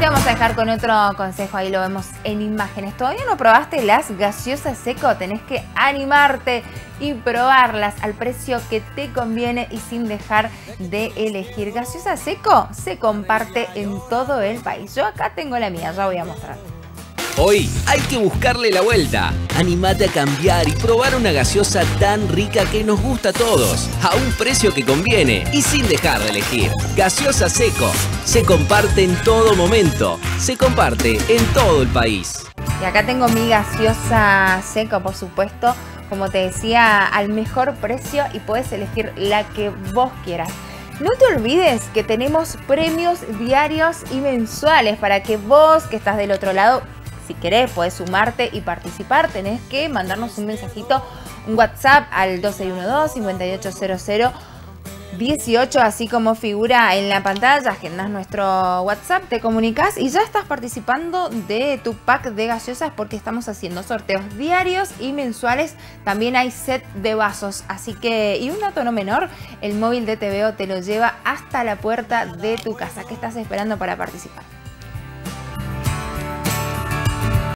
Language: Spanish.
te vamos a dejar con otro consejo, ahí lo vemos en imágenes. ¿Todavía no probaste las gaseosas seco? Tenés que animarte y probarlas al precio que te conviene y sin dejar de elegir. Gaseosa seco se comparte en todo el país. Yo acá tengo la mía, ya voy a mostrar. Hoy hay que buscarle la vuelta. Animate a cambiar y probar una gaseosa tan rica que nos gusta a todos, a un precio que conviene y sin dejar de elegir. Gaseosa Seco. Se comparte en todo momento. Se comparte en todo el país. Y acá tengo mi gaseosa seco, por supuesto, como te decía, al mejor precio y puedes elegir la que vos quieras. No te olvides que tenemos premios diarios y mensuales para que vos que estás del otro lado si querés, puedes sumarte y participar. Tenés que mandarnos un mensajito, un WhatsApp al 2612-5800. 18, así como figura en la pantalla, agendas nuestro WhatsApp, te comunicas y ya estás participando de tu pack de gaseosas porque estamos haciendo sorteos diarios y mensuales. También hay set de vasos, así que, y un dato no menor, el móvil de TVO te lo lleva hasta la puerta de tu casa. ¿Qué estás esperando para participar?